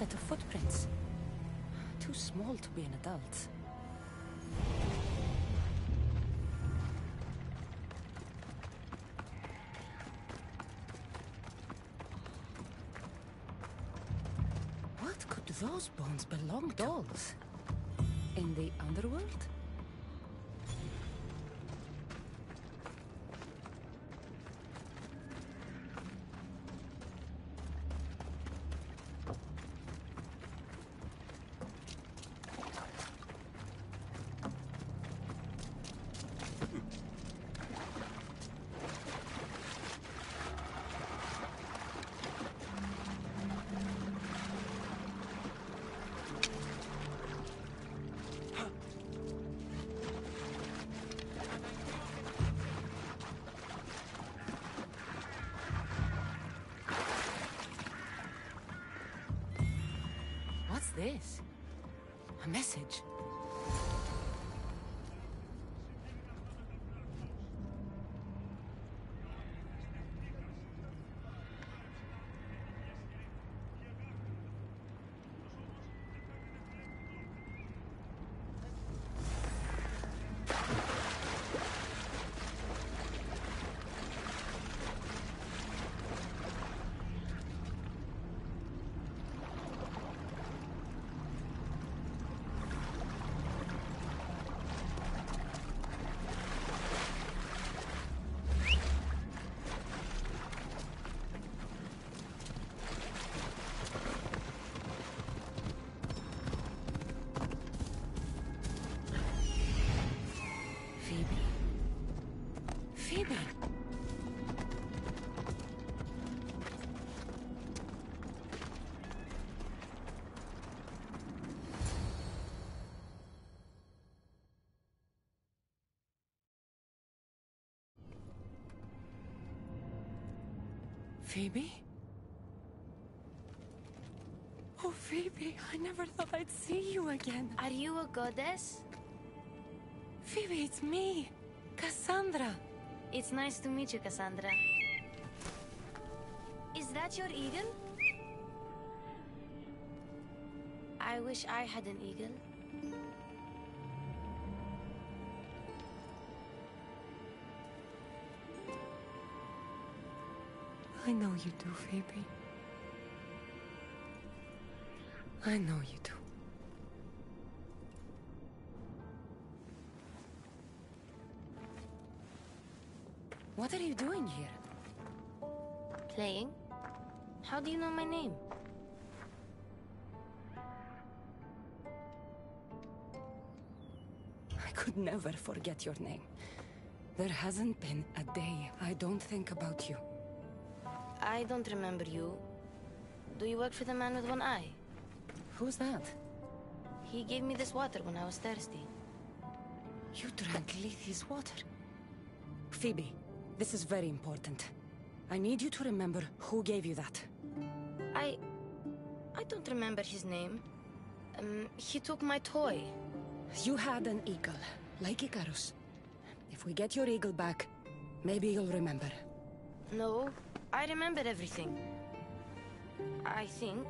set of footprints. Too small to be an adult. What could those bones belong to? Dolls? In the underworld? This? A message. Phoebe? Oh, Phoebe, I never thought I'd see you again. Are you a goddess? Phoebe, it's me, Kassandra. It's nice to meet you, Kassandra. Is that your eagle? I wish I had an eagle. I know you do, Phoebe. I know you do. What are you doing here? Playing? How do you know my name? I could never forget your name. There hasn't been a day I don't think about you. I don't remember you. Do you work for the man with one eye? Who's that? He gave me this water when I was thirsty. You drank Lethe's water. Phoebe, this is very important. I need you to remember who gave you that. I... I don't remember his name. Um, he took my toy. You had an eagle, like Icarus. If we get your eagle back, maybe you'll remember. No, I remember everything. I think.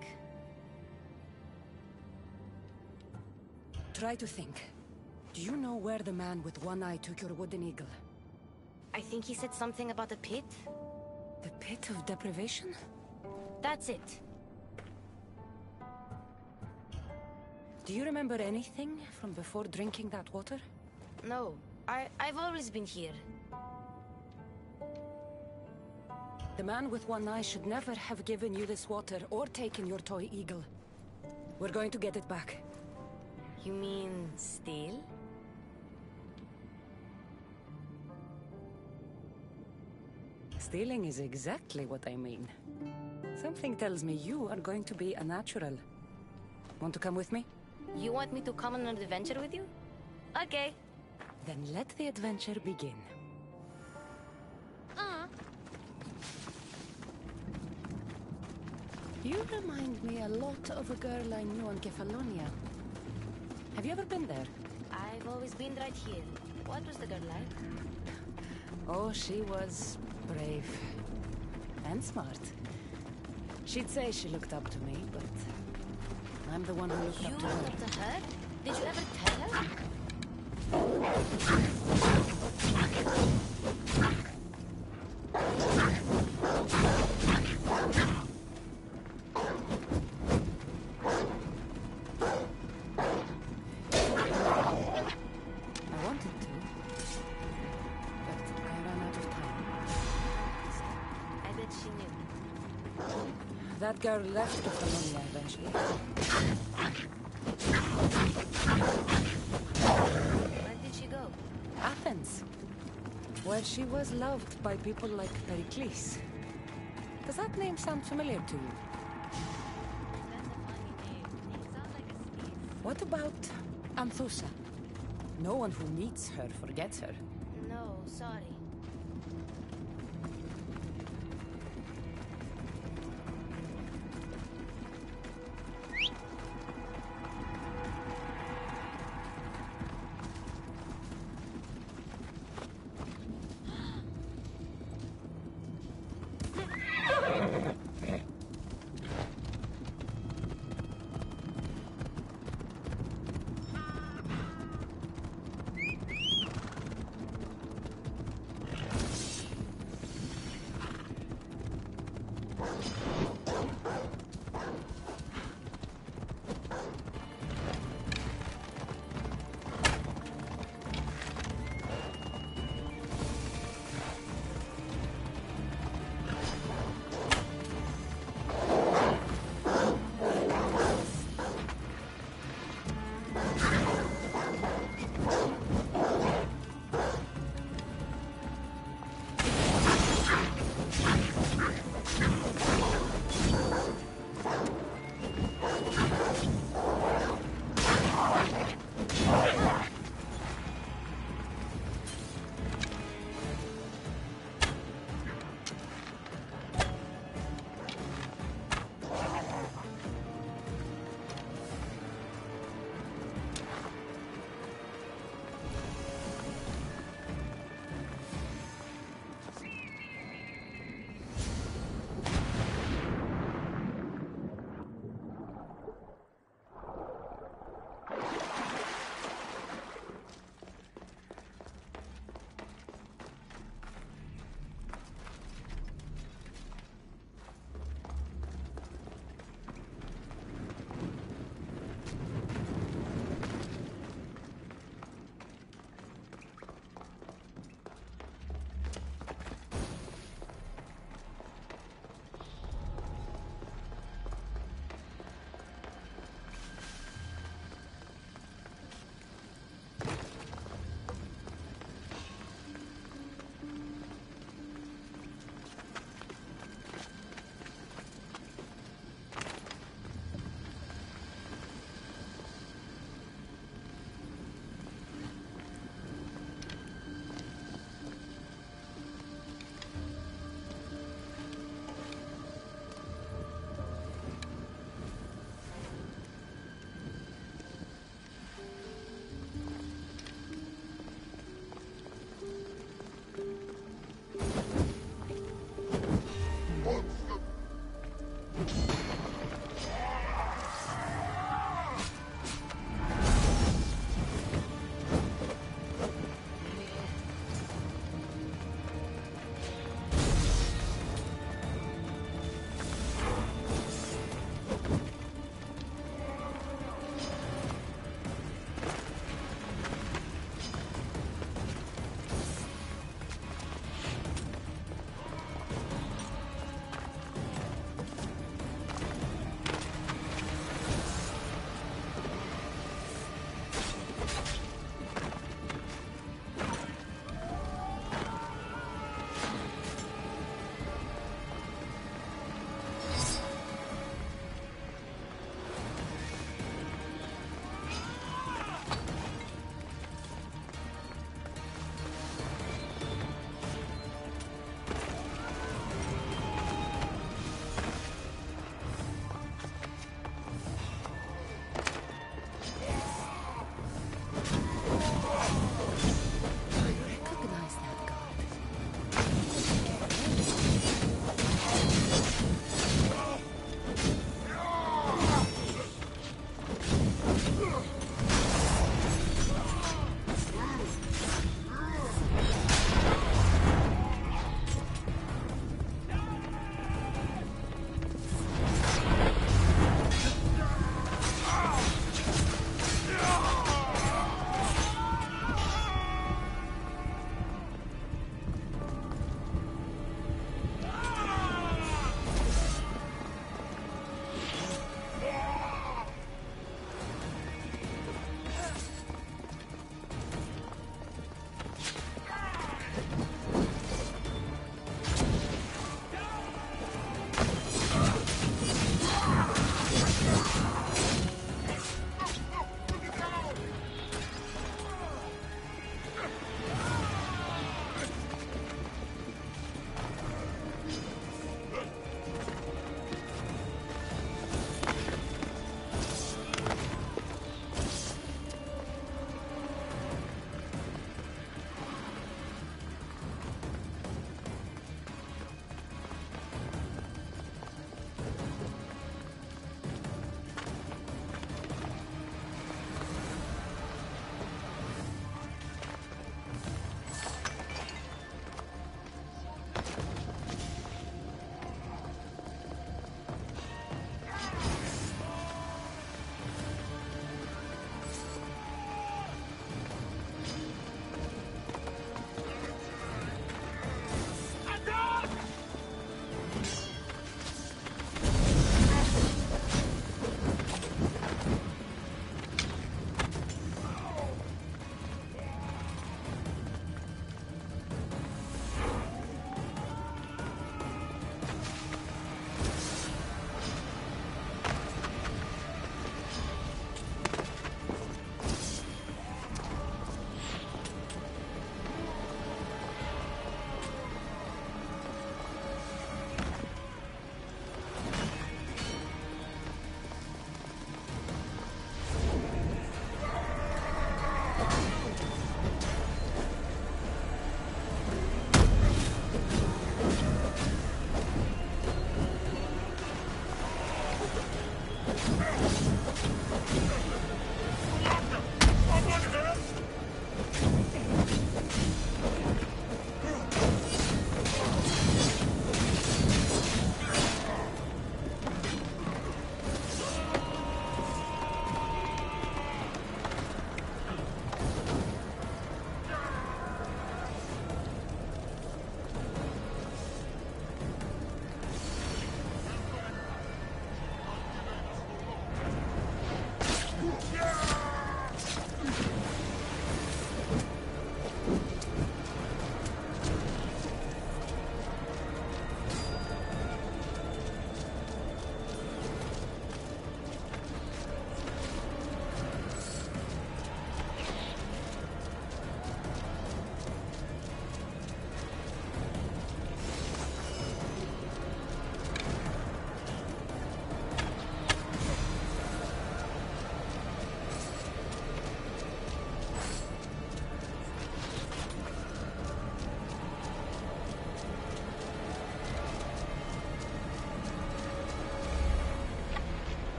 Try to think. Do you know where the man with one eye took your wooden eagle? I think he said something about a pit. The pit of deprivation? That's it. Do you remember anything from before drinking that water? No, I, I've always been here. The man with one eye should never have given you this water or taken your toy eagle. We're going to get it back. You mean steal? Stealing is exactly what I mean. Something tells me you are going to be a natural. Want to come with me? You want me to come on an adventure with you? Okay. Then let the adventure begin. You remind me a lot of a girl I knew on Kephallonia. Have you ever been there? I've always been right here. What was the girl like? Oh, she was brave. And smart. She'd say she looked up to me, but I'm the one who looked You up to looked up to her? Did you ever tell her? Girl left familia eventually. Where did she go? Athens, where she was loved by people like Pericles. Does that name sound familiar to you? What about Anthusa? No one who meets her forgets her. No, sorry.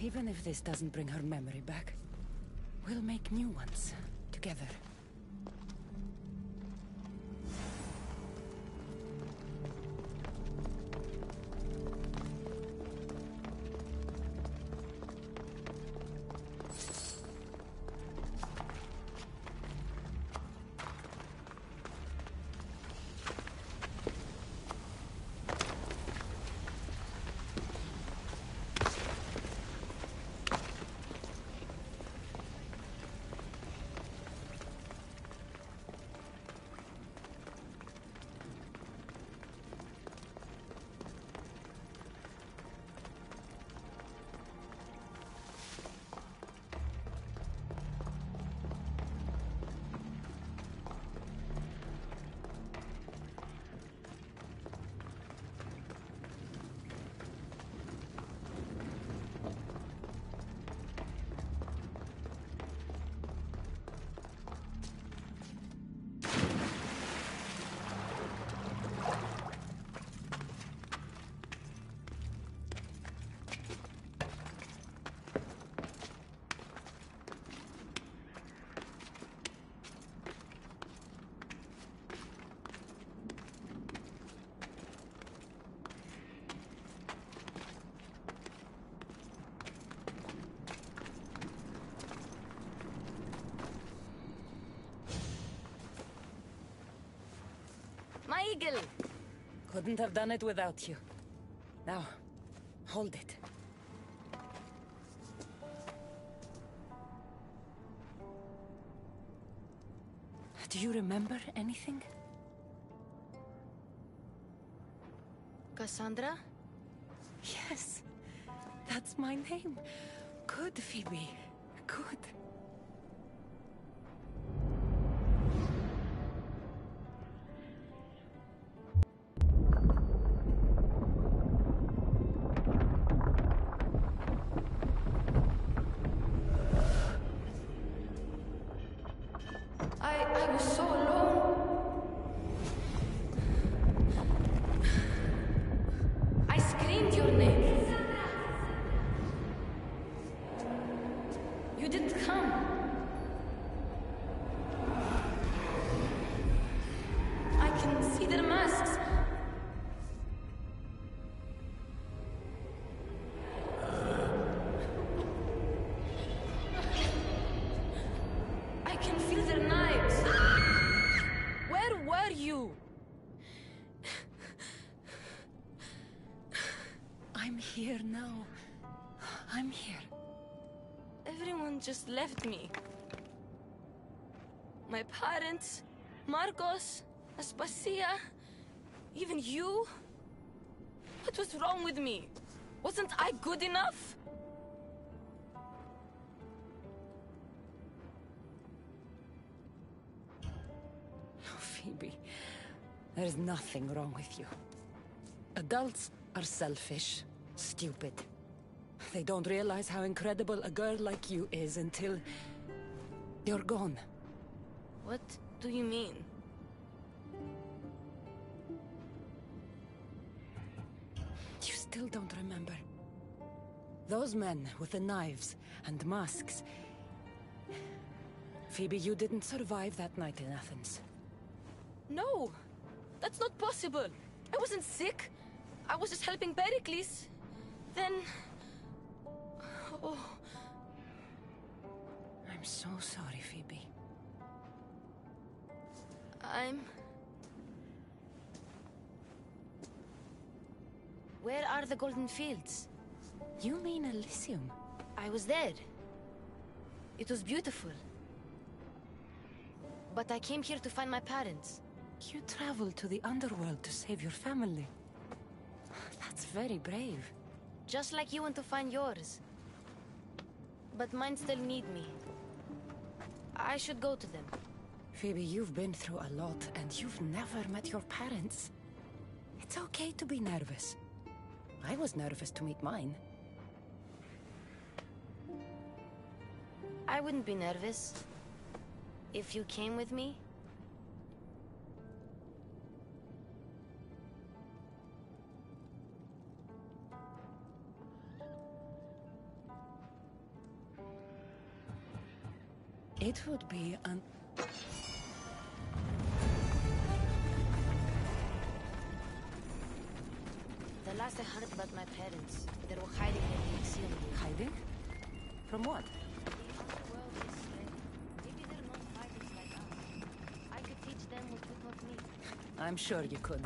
Even if this doesn't bring her memory back, we'll make new ones together. Eagle! Couldn't have done it without you. Now, hold it. Do you remember anything? Kassandra? Yes, that's my name. Good, Phoebe. Just left me. My parents, Markos, Aspasia, even you. What was wrong with me? Wasn't I good enough? Oh, Phoebe, there's nothing wrong with you. Adults are selfish, stupid. They don't realize how incredible a girl like you is until you're gone. What do you mean? You still don't remember. Those men with the knives and masks. Phoebe, you didn't survive that night in Athens. No, that's not possible. I wasn't sick. I was just helping Pericles. Then. Oh, I'm so sorry, Phoebe. I'm. Where are the Golden Fields? You mean Elysium? I was there. It was beautiful. But I came here to find my parents. You traveled to the underworld to save your family. That's very brave. Just like you went to find yours. But mine still need me. I should go to them. Phoebe, you've been through a lot and you've never met your parents. It's okay to be nervous. I was nervous to meet mine. I wouldn't be nervous. If you came with me. It would be an... The last I heard about my parents, they were hiding in the Elysium. Hiding? From what? The underworld is maybe they're not fighters like us. I could teach them what you taught me. I'm sure you could.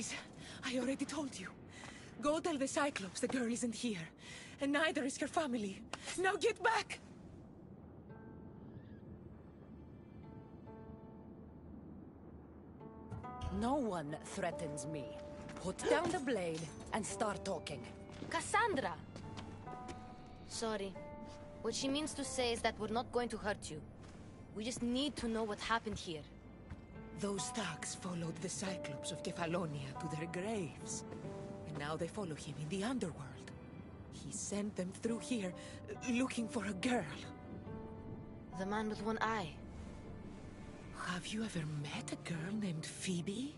Please, I already told you. Go tell the Cyclops the girl isn't here. And neither is her family. Now get back! No one threatens me. Put down the blade and start talking. Kassandra! Sorry. What she means to say is that we're not going to hurt you. We just need to know what happened here. Those thugs followed the Cyclops of Kephallonia to their graves. And now they follow him in the underworld. He sent them through here, looking for a girl. The man with one eye. Have you ever met a girl named Phoebe?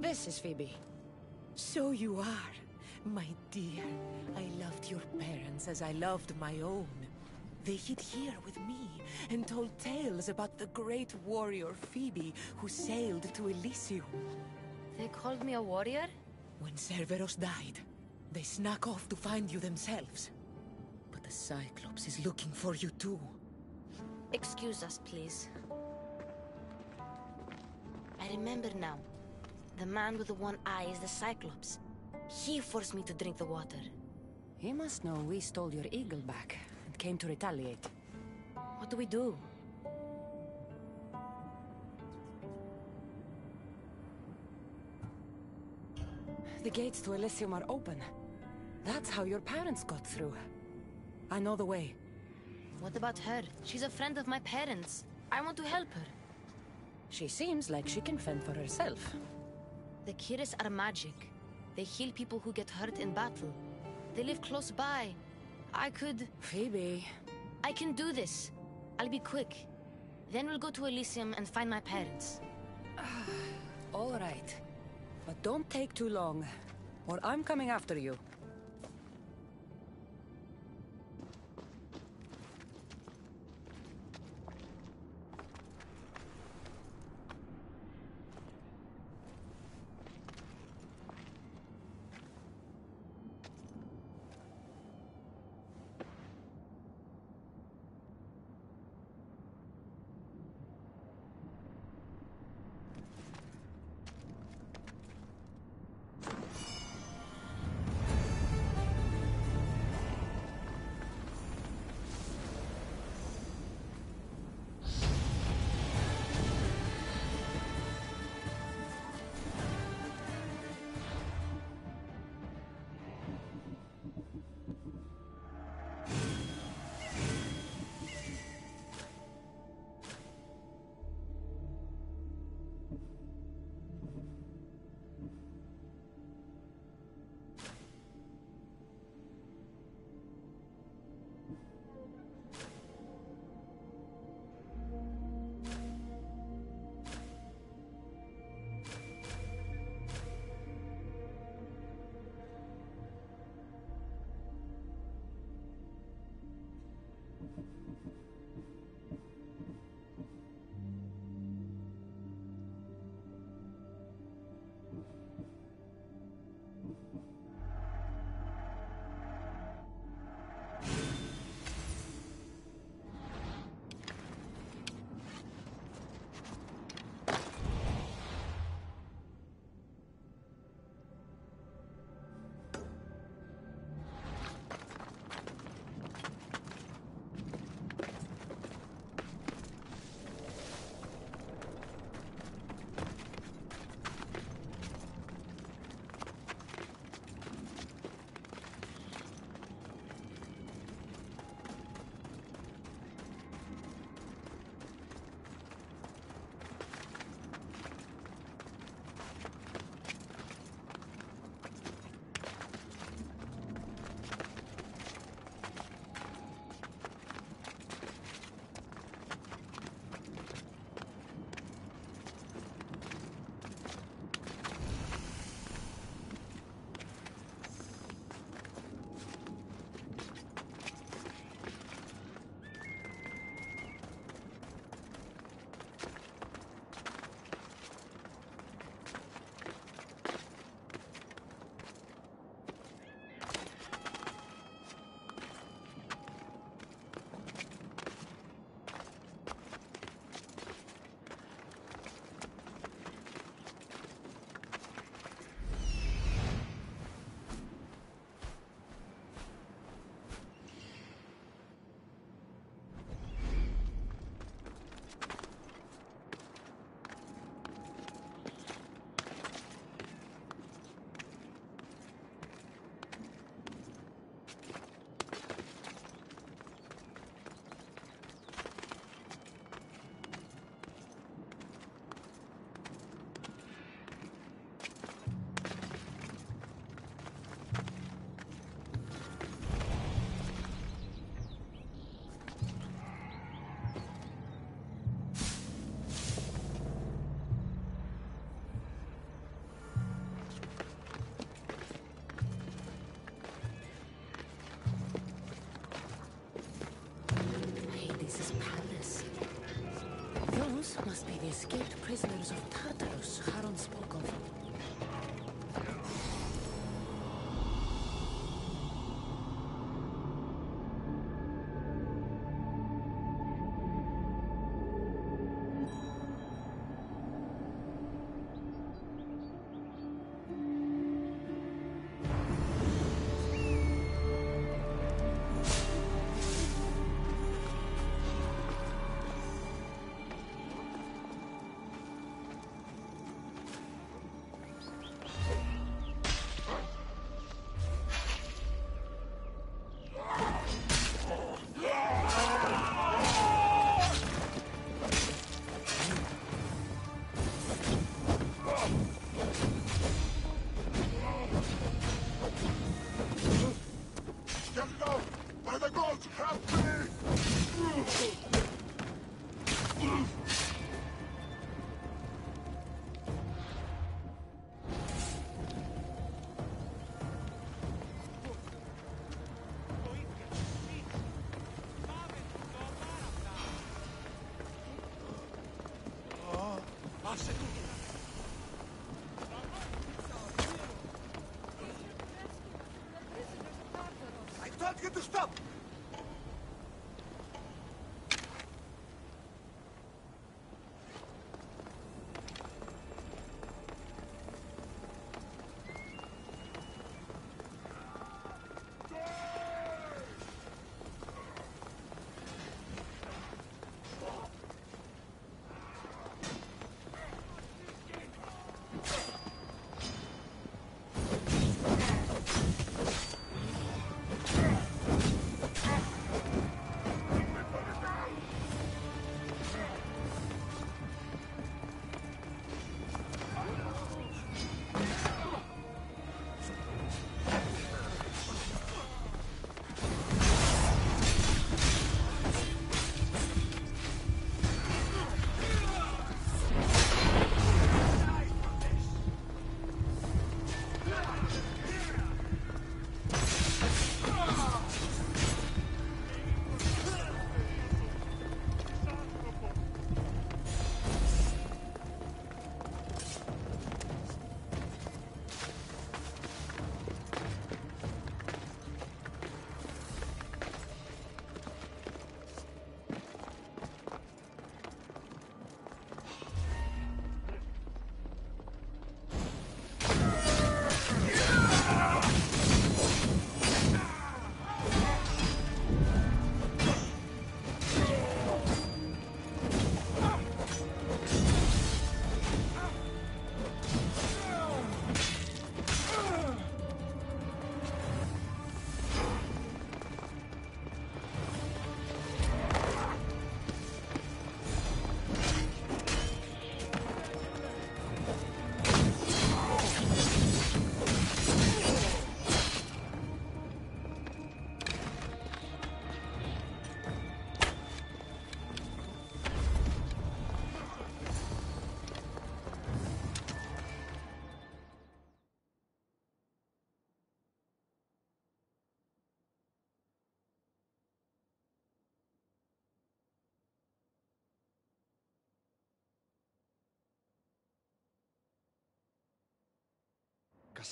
This is Phoebe. So you are, my dear. I loved your parents as I loved my own. They hid here with me and told tales about the great warrior Phoebe who sailed to Elysium. They called me a warrior? When Cerberus died, they snuck off to find you themselves. But the Cyclops is looking for you too. Excuse us, please. I remember now. The man with the one eye is the Cyclops. He forced me to drink the water. He must know we stole your eagle back and came to retaliate. What do we do? The gates to Elysium are open. That's how your parents got through. I know the way. What about her? She's a friend of my parents. I want to help her. She seems like she can fend for herself. The Kiris are magic. They heal people who get hurt in battle. They live close by. I could... Phoebe, I can do this. I'll be quick. Then we'll go to Elysium and find my parents. All right. But don't take too long, or I'm coming after you. Must be the escaped prisoners of Tartarus Charon spoke of. To stop!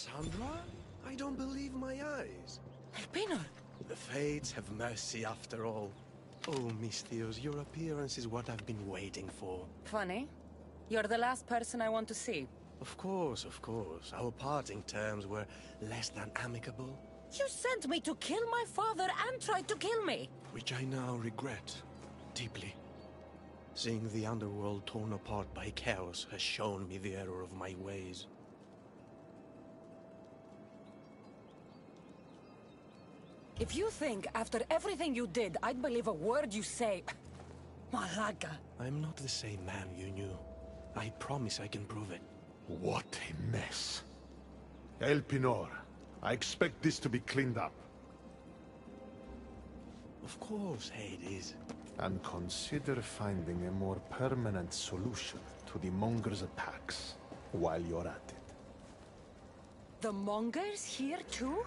Kassandra? I don't believe my eyes. Elpenor! The fates have mercy after all. Oh, Misthios, your appearance is what I've been waiting for. Funny. You're the last person I want to see. Of course, of course. Our parting terms were less than amicable, You sent me to kill my father and tried to kill me! which I now regret deeply. Seeing the underworld torn apart by chaos has shown me the error of my ways. If you think, after everything you did, I'd believe a word you say... Malaka. I'm not the same man you knew. I promise I can prove it. What a mess. Elpenor, I expect this to be cleaned up. Of course, Hades. And consider finding a more permanent solution to the Monger's attacks while you're at it. The Mongers here too?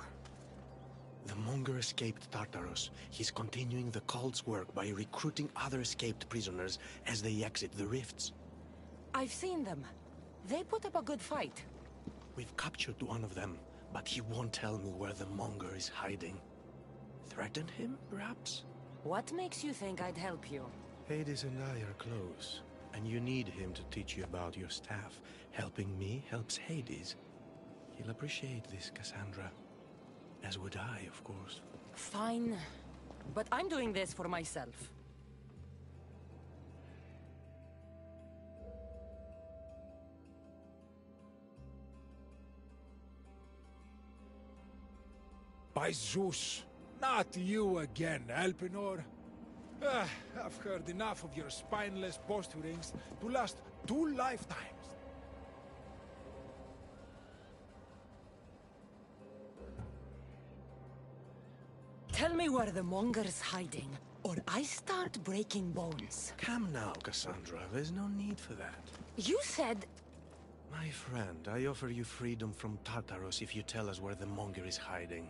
The Monger escaped Tartarus. He's continuing the cult's work by recruiting other escaped prisoners as they exit the rifts. I've seen them. They put up a good fight. We've captured one of them, but he won't tell me where the Monger is hiding. Threaten him, perhaps? What makes you think I'd help you? Hades and I are close, and you need him to teach you about your staff. Helping me helps Hades. He'll appreciate this, Kassandra. As would I, of course. Fine. But I'm doing this for myself. By Zeus, not you again, Elpenor. Ah, I've heard enough of your spineless posturings to last two lifetimes. Tell me where the Monger's hiding, or I start breaking bones. Come now, Kassandra. There's no need for that. You said... My friend, I offer you freedom from Tartarus if you tell us where the Monger is hiding.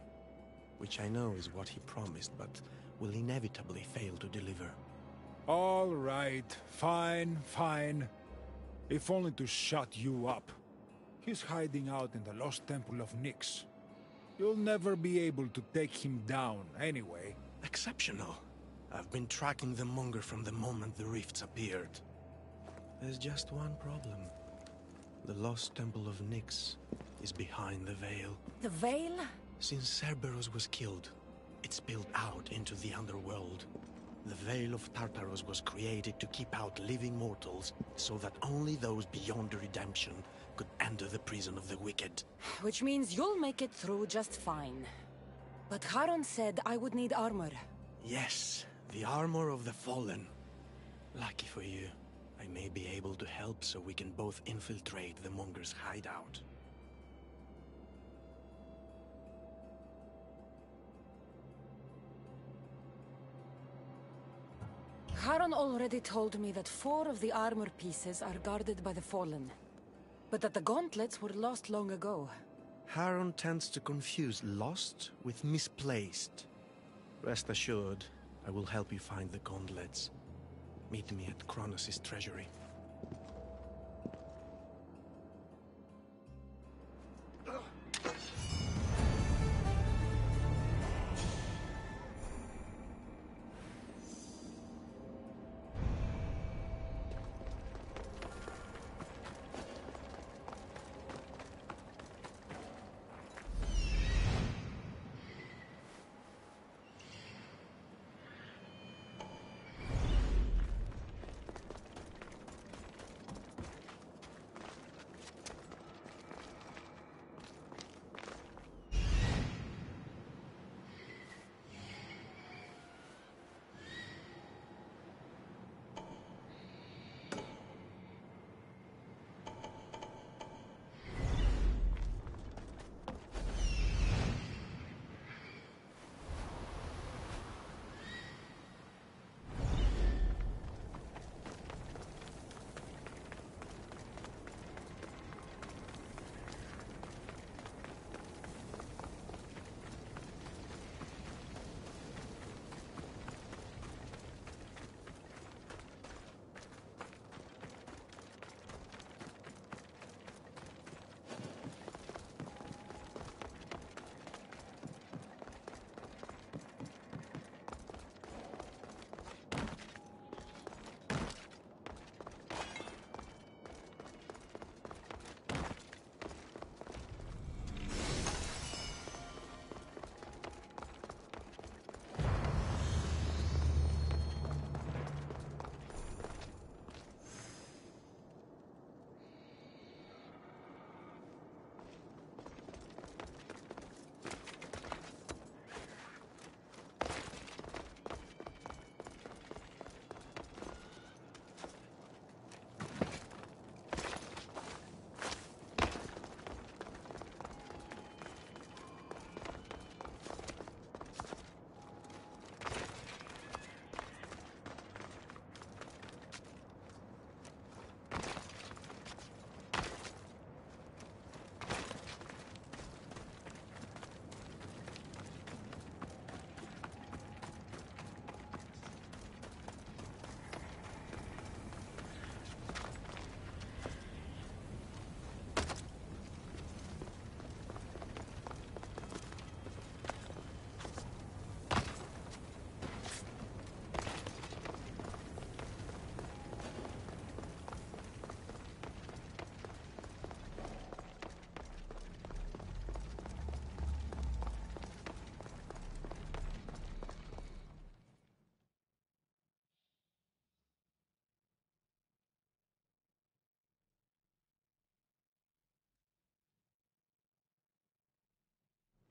Which I know is what he promised, but will inevitably fail to deliver. All right, fine, fine. If only to shut you up. He's hiding out in the lost temple of Nyx. You'll never be able to take him down, anyway. Exceptional. I've been tracking the Monger from the moment the rifts appeared. There's just one problem. The lost Temple of Nyx is behind the Veil. The Veil? Since Cerberus was killed, it spilled out into the underworld. The Veil of Tartarus was created to keep out living mortals, so that only those beyond redemption could enter the prison of the wicked. Which means you'll make it through just fine. But Charon said I would need armor. Yes, the armor of the fallen. Lucky for you, I may be able to help so we can both infiltrate the Monger's hideout. Charon already told me that four of the armor pieces are guarded by the Fallen. But that the gauntlets were lost long ago. Charon tends to confuse lost with misplaced. Rest assured, I will help you find the gauntlets. Meet me at Kronos' treasury.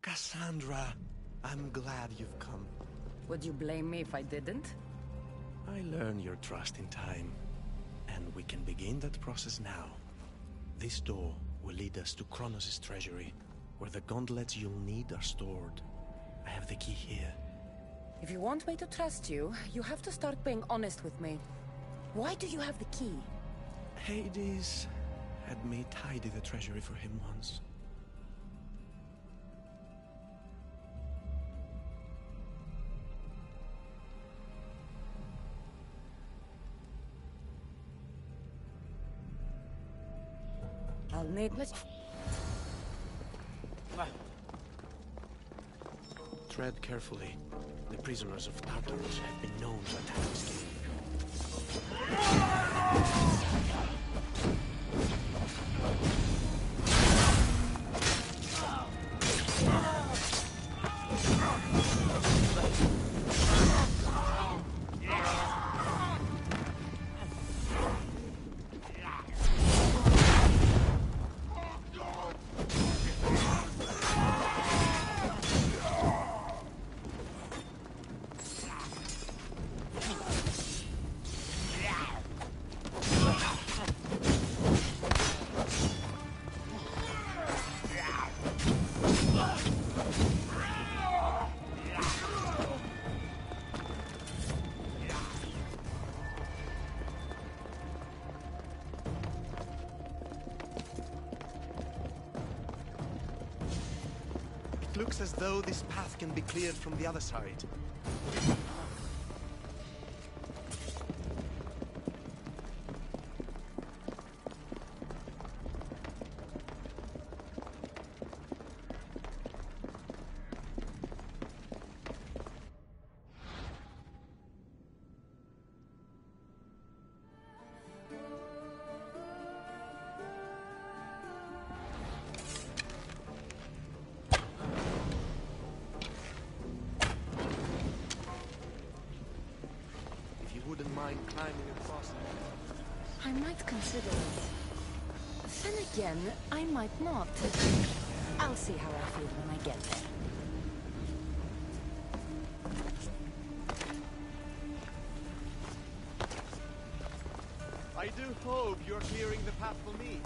Kassandra, I'm glad you've come. Would you blame me if I didn't? I learn your trust in time, and we can begin that process now. This door will lead us to Kronos' treasury, where the gauntlets you'll need are stored. I have the key here. If you want me to trust you, you have to start being honest with me. Why do you have the key? Hades had me tidy the treasury for him once. Let's... Tread carefully. The prisoners of Tartarus have been known to attack this. As though this path can be cleared from the other side. Consider it. Then again, I might not. I'll see how I feel when I get there. I do hope you're clearing the path for me.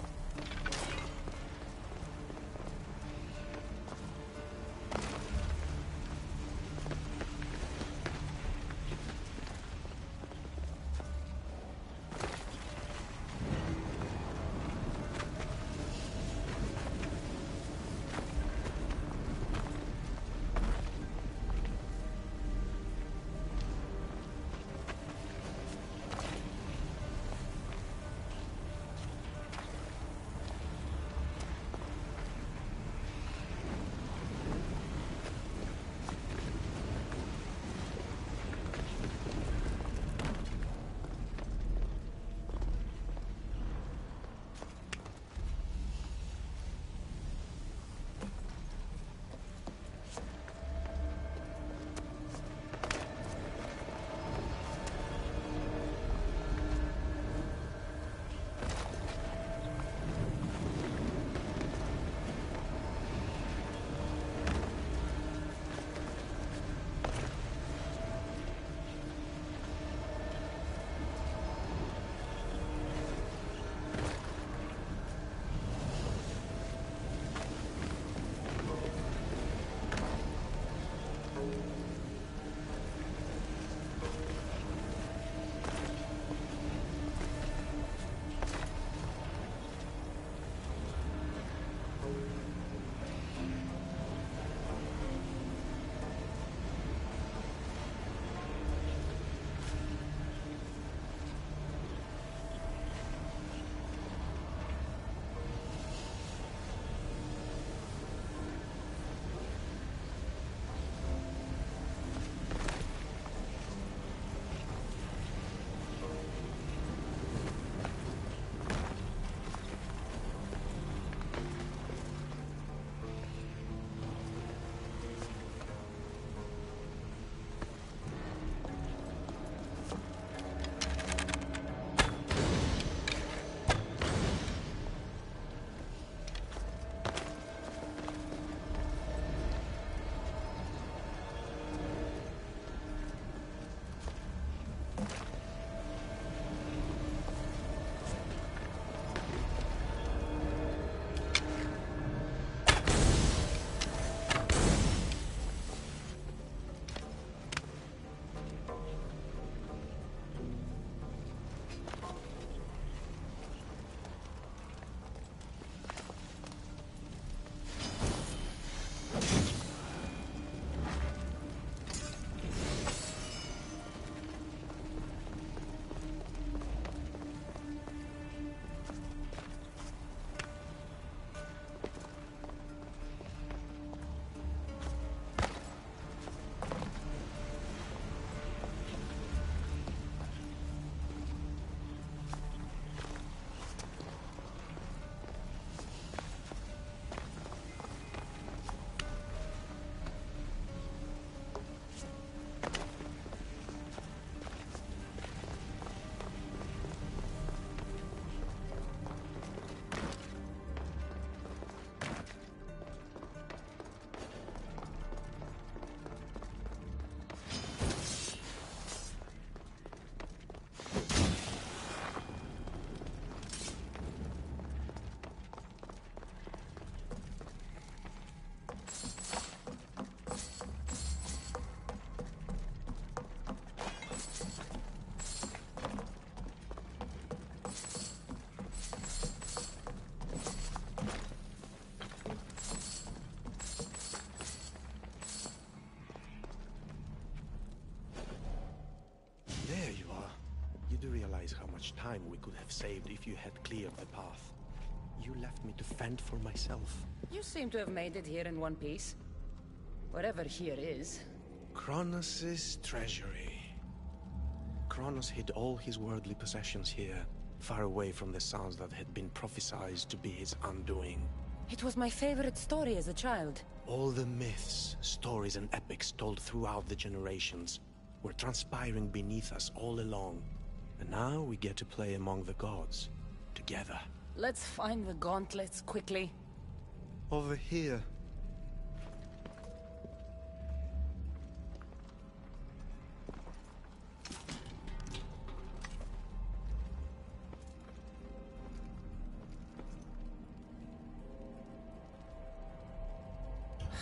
Time we could have saved if you had cleared the path. You left me to fend for myself. You seem to have made it here in one piece. Whatever here is. Kronos' treasury. Kronos hid all his worldly possessions here, far away from the sounds that had been prophesied to be his undoing. It was my favorite story as a child. All the myths, stories, and epics told throughout the generations were transpiring beneath us all along. And now we get to play among the gods, together. Let's find the gauntlets quickly. Over here.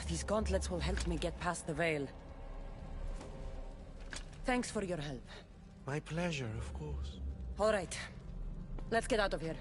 These gauntlets will help me get past the veil. Thanks for your help. My pleasure, of course. All right. Let's get out of here.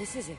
This is it.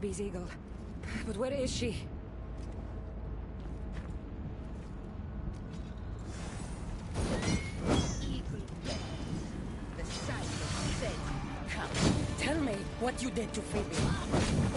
Phoebe's eagle. But where is she? Tell me what you did to Phoebe.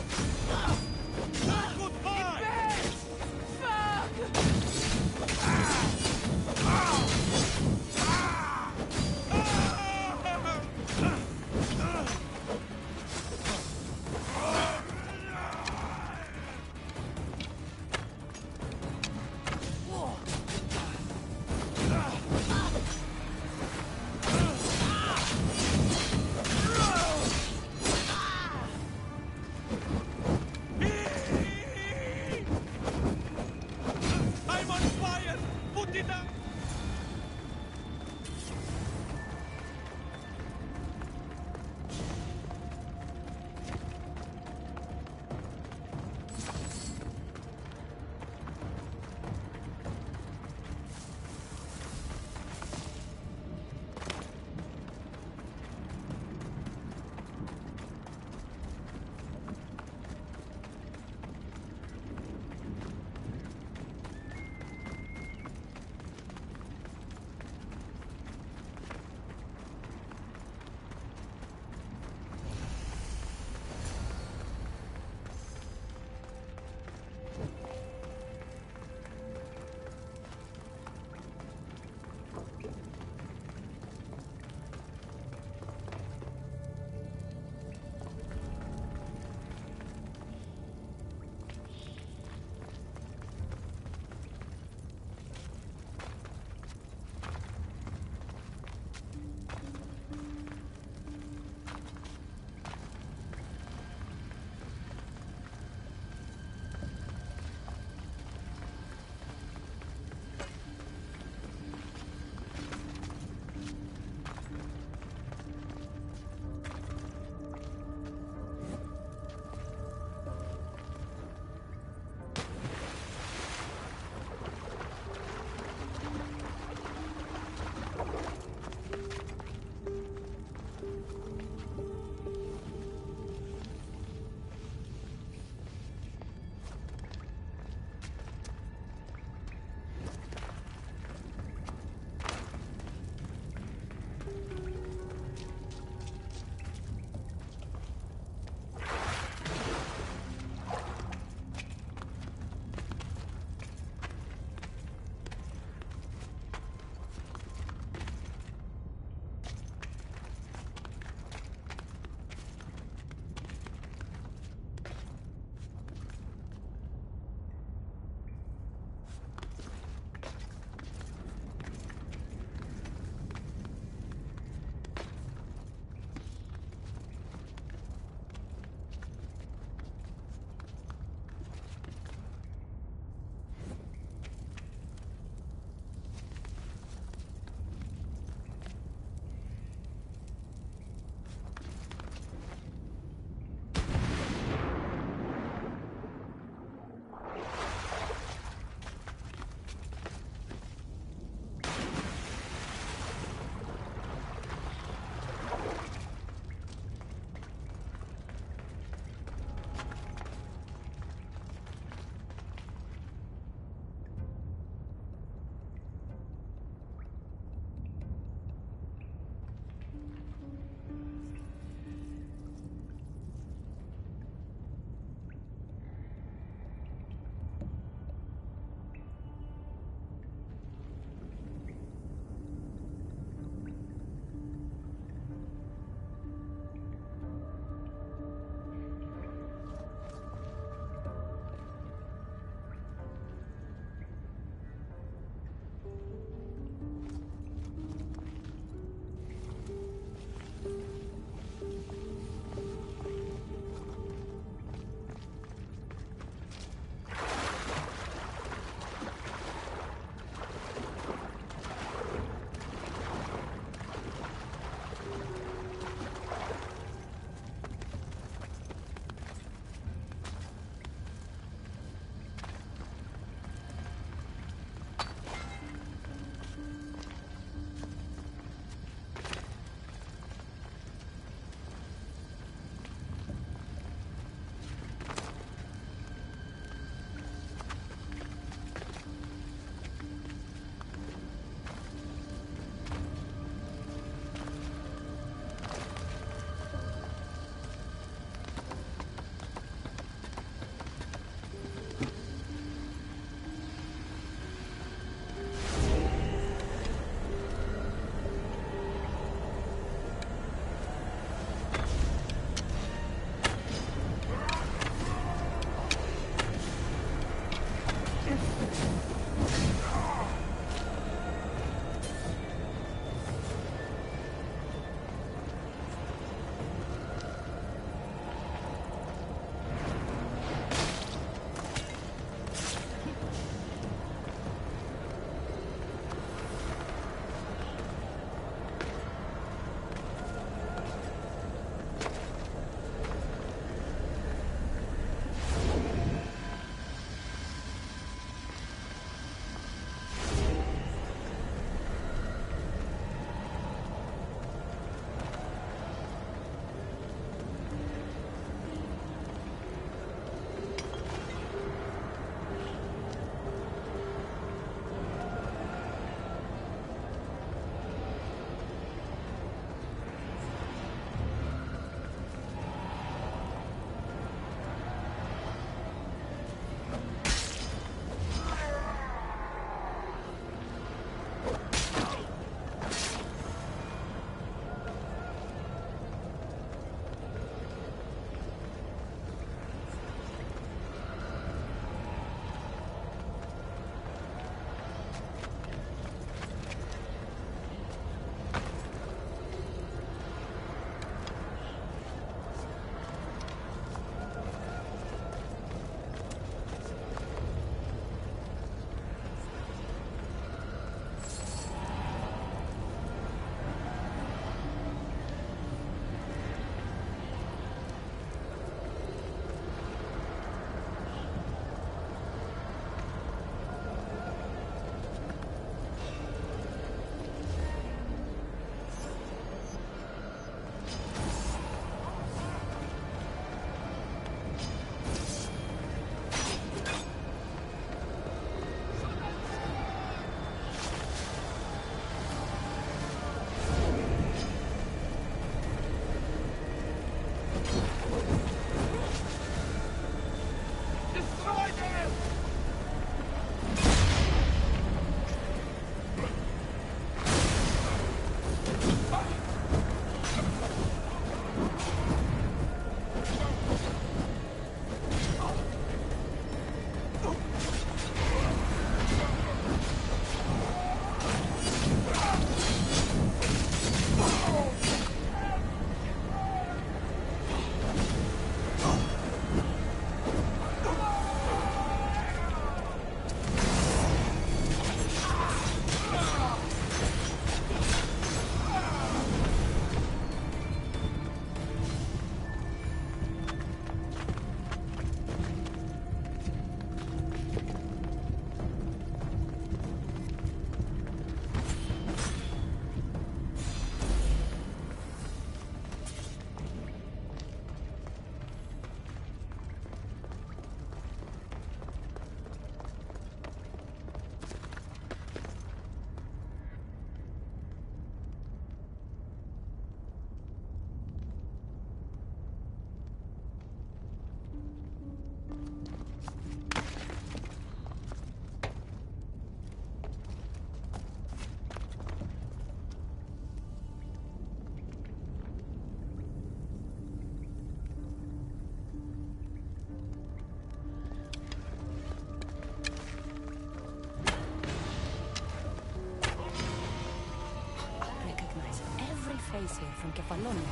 From Kephallonia.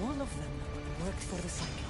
All of them worked for the Cyclops.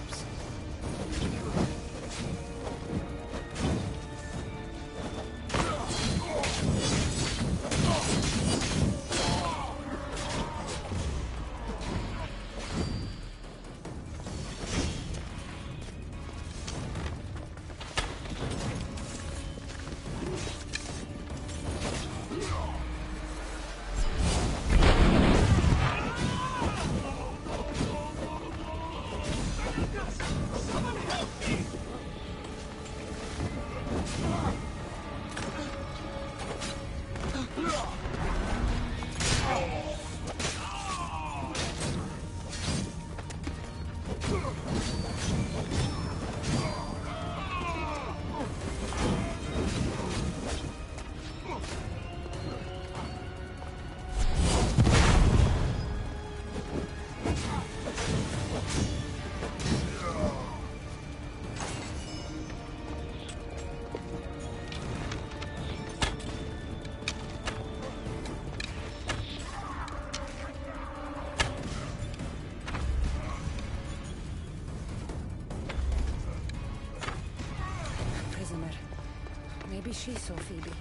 She saw Phoebe.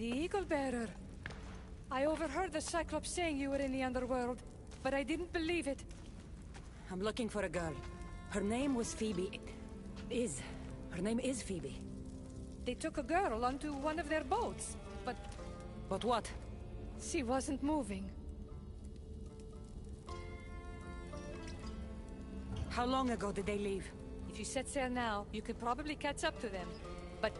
The Eagle Bearer. I overheard the Cyclops saying you were in the underworld, but I didn't believe it. I'm looking for a girl. Her name was Phoebe. Is. Her name is Phoebe. They took a girl onto one of their boats, but But what? she wasn't moving. How long ago did they leave? If you set sail now, you could probably catch up to them. But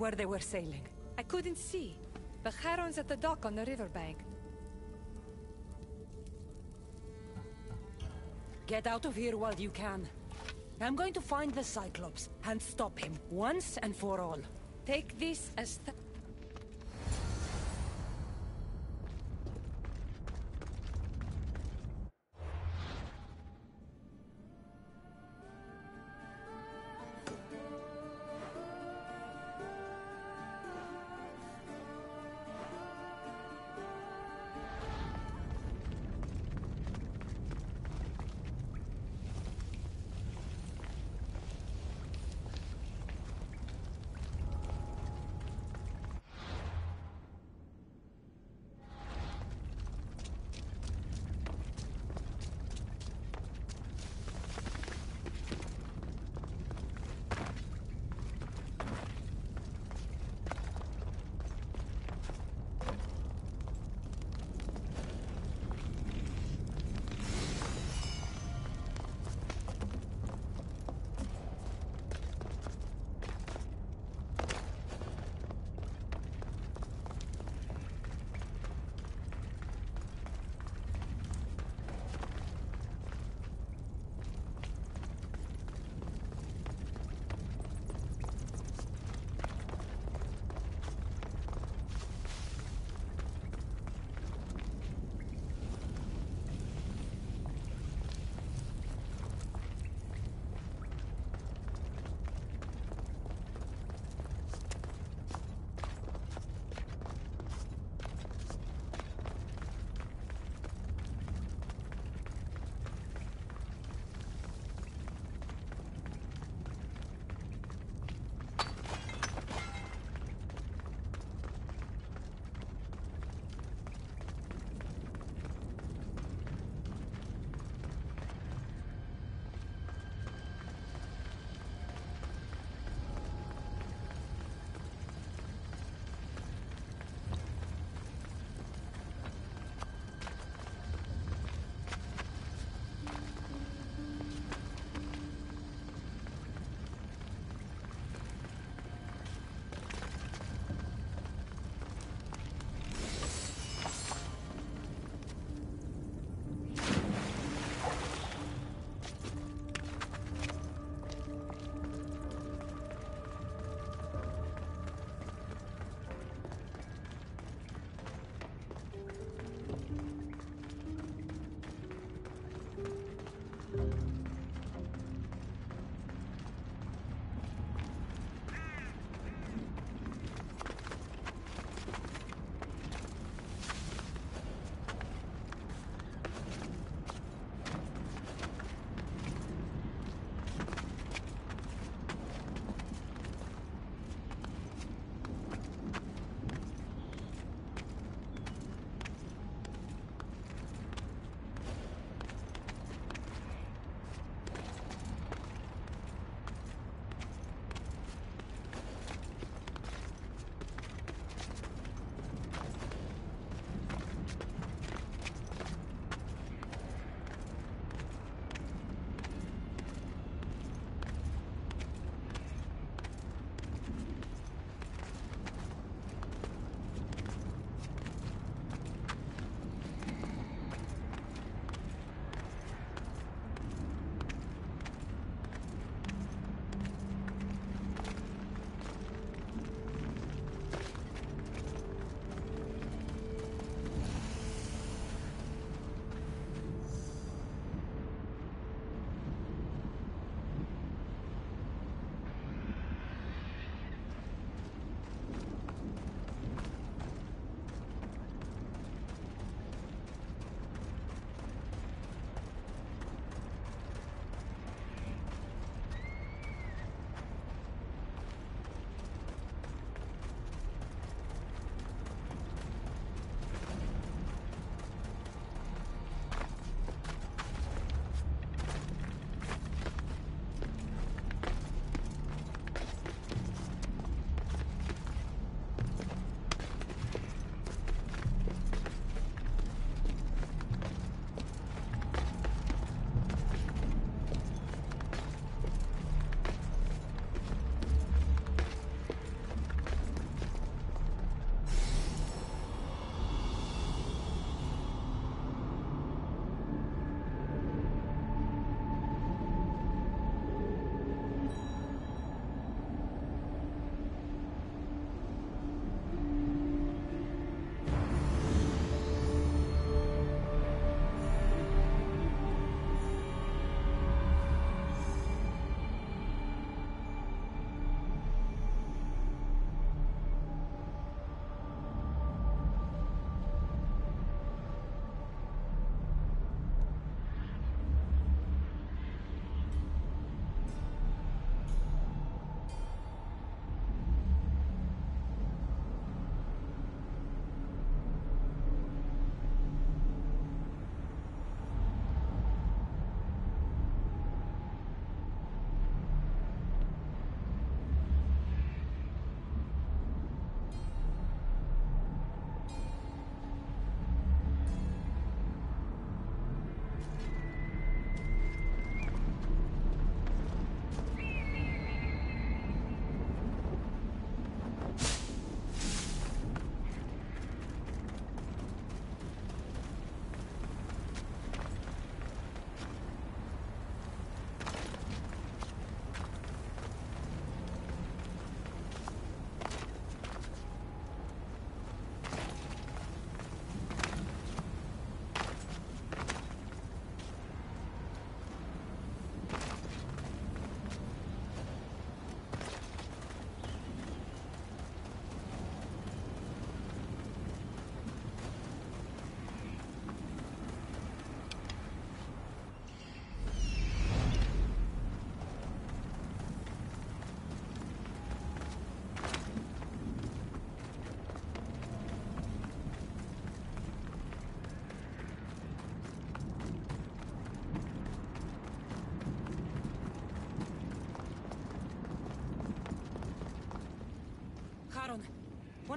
where they were sailing. I couldn't see. The Charon's at the dock on the riverbank. Get out of here while you can. I'm going to find the Cyclops and stop him once and for all. Take this as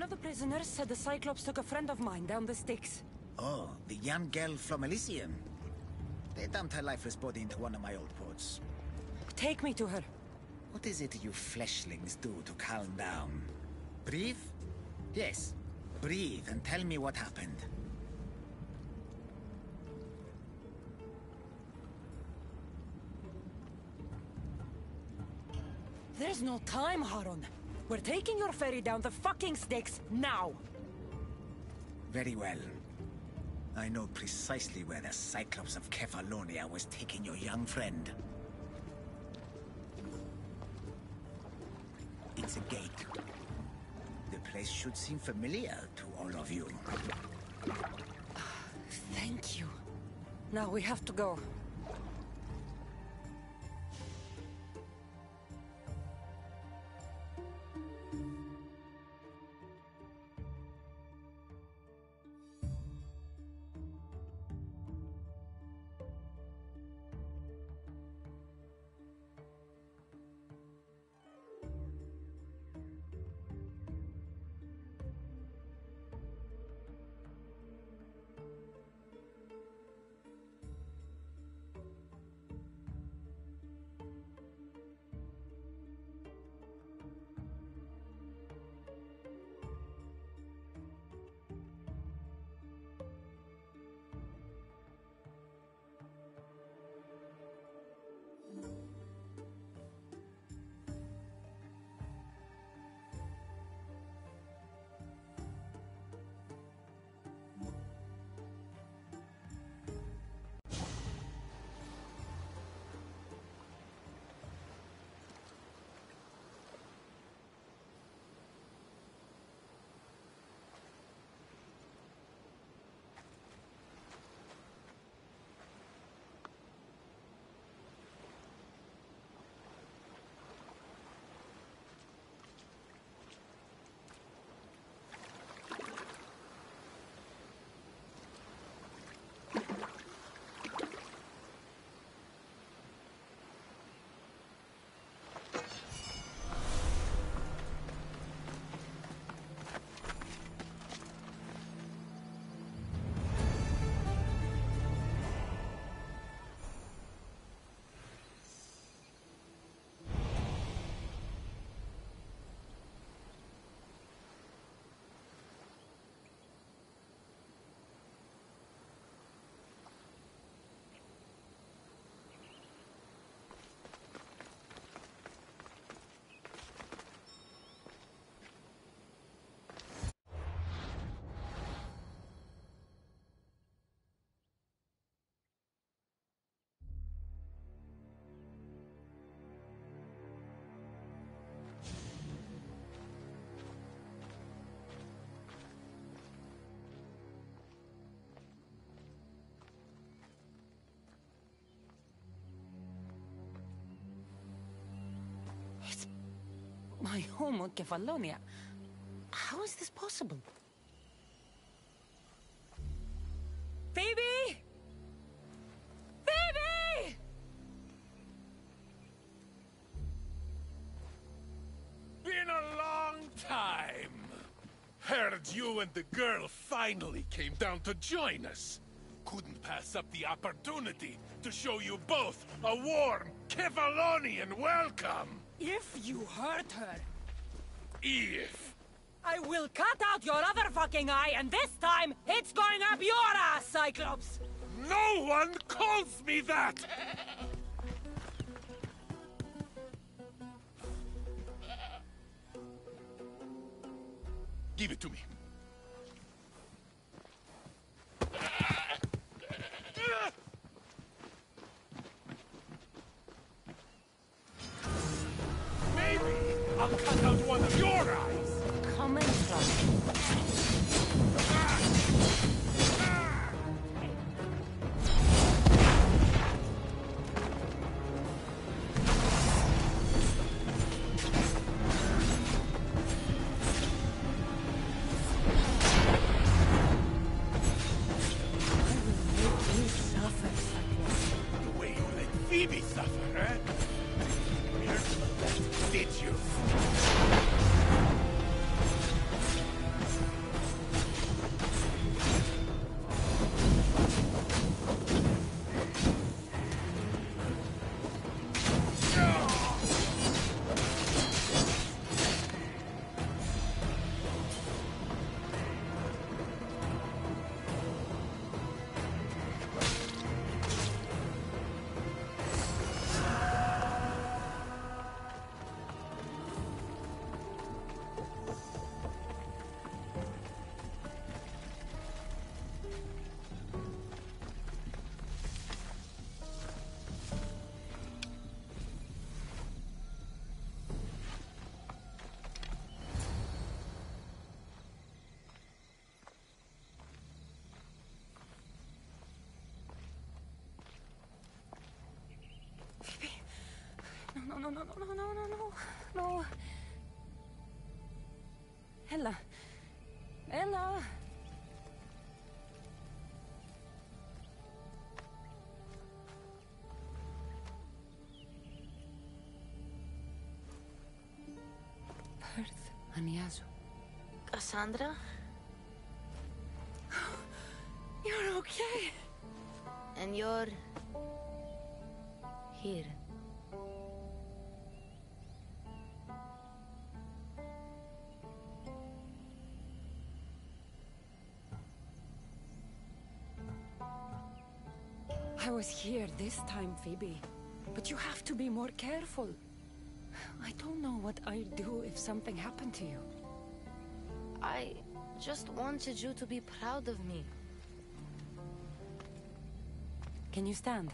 One of the prisoners said the Cyclops took a friend of mine down the Styx. Oh, the young girl from Elysium. They dumped her lifeless body into one of my old ports. Take me to her. What is it you fleshlings do to calm down? Breathe? Yes, breathe and tell me what happened. There's no time, Charon. We're taking your ferry down the fucking Styx now. Very well. I know precisely where the Cyclops of Kephallonia was taking your young friend. It's a gate. The place should seem familiar to all of you. Thank you. Now we have to go. My home on Kephallonia. How is this possible? Phoebe! Phoebe! Been a long time. Heard you and the girl finally came down to join us. Couldn't pass up the opportunity to show you both a warm Kephallonian welcome. If you hurt her, If. I will cut out your other fucking eye, and this time, it's going up your ass, Cyclops! No one calls me that! I'll cut out one of your eyes. Come and no, no, no, no, no, no, no, no. Ella. Ella. Perth Aniazu. Kassandra? You're okay. And you're... here. Was here this time, Phoebe. But you have to be more careful. I don't know what I'd do if something happened to you. I just wanted you to be proud of me. Can you stand?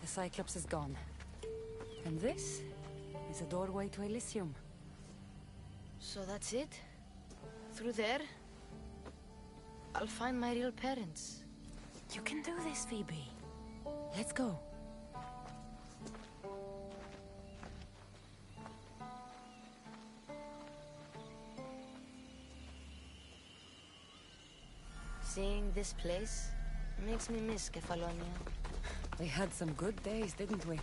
The Cyclops is gone. And this is a doorway to Elysium. So that's it? Through there? I'll find my real parents. You can do this, Phoebe. Let's go. Seeing this place makes me miss Kephallonia. We had some good days, didn't we?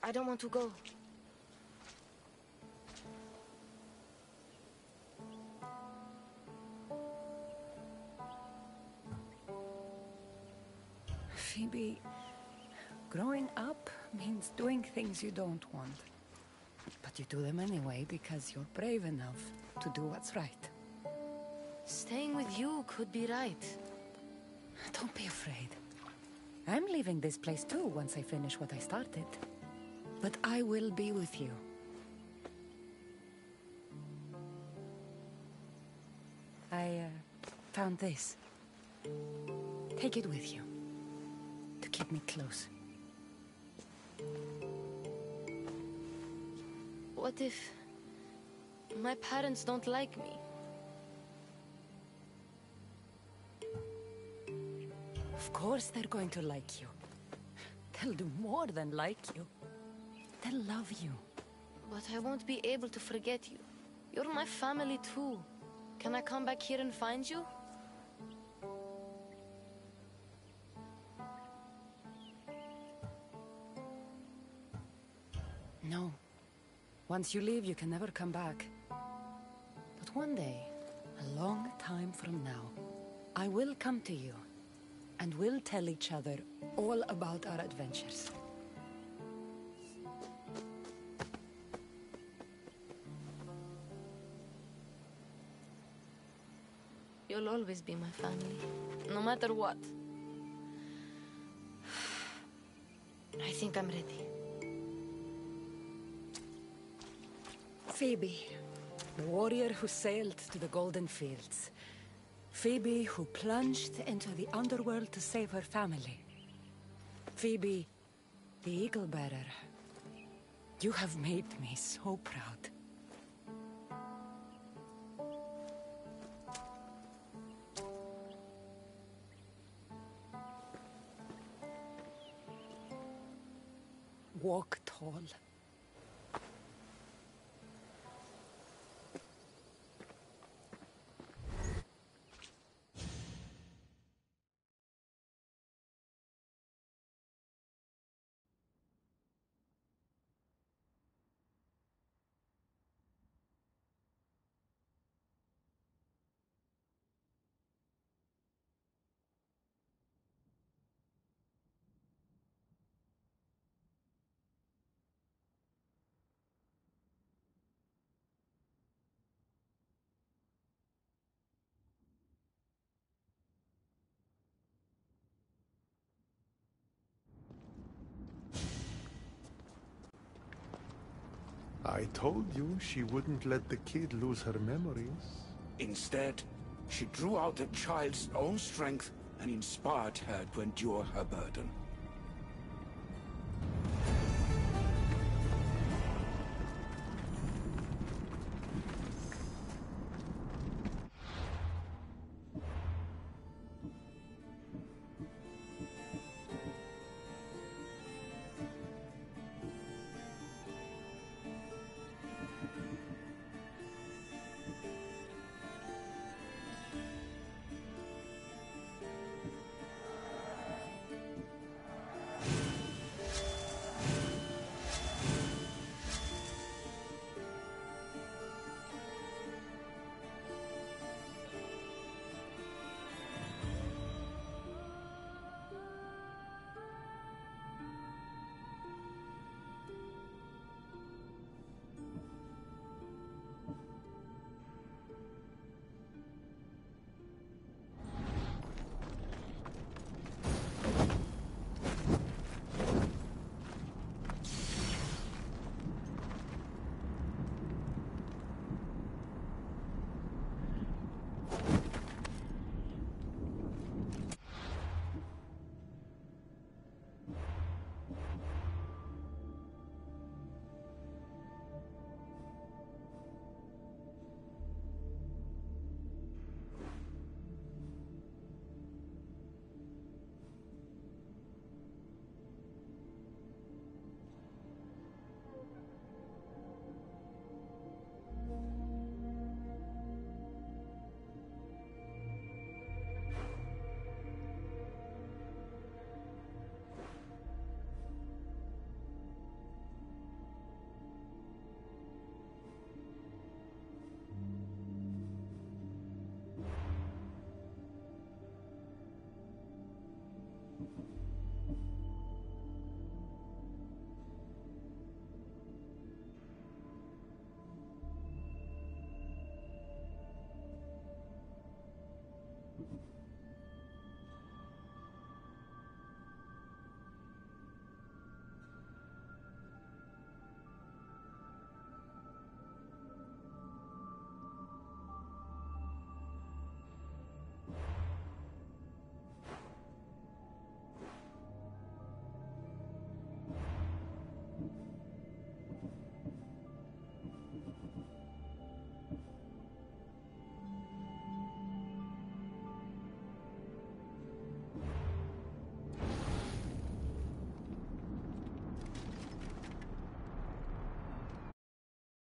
I don't want to go. Things you don't want. But you do them anyway because you're brave enough to do what's right. Staying with you could be right. Don't be afraid. I'm leaving this place too once I finish what I started. But I will be with you. I uh, found this. Take it with you. To keep me close. What if my parents don't like me? Of course they're going to like you. They'll do more than like you. They'll love you. But I won't be able to forget you. You're my family too. Can I come back here and find you? Once you leave, you can never come back. But one day, a long time from now, I will come to you, and we'll tell each other all about our adventures. You'll always be my family, no matter what. I think I'm ready. Phoebe, the warrior who sailed to the Golden Fields. Phoebe who plunged into the underworld to save her family. Phoebe, the Eagle Bearer. You have made me so proud. Walk tall. I told you she wouldn't let the kid lose her memories. Instead, she drew out the child's own strength and inspired her to endure her burden.